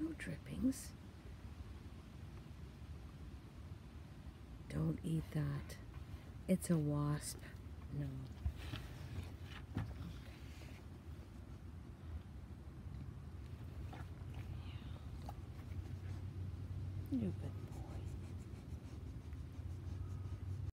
No drippings. Don't eat that. It's a wasp. No. You good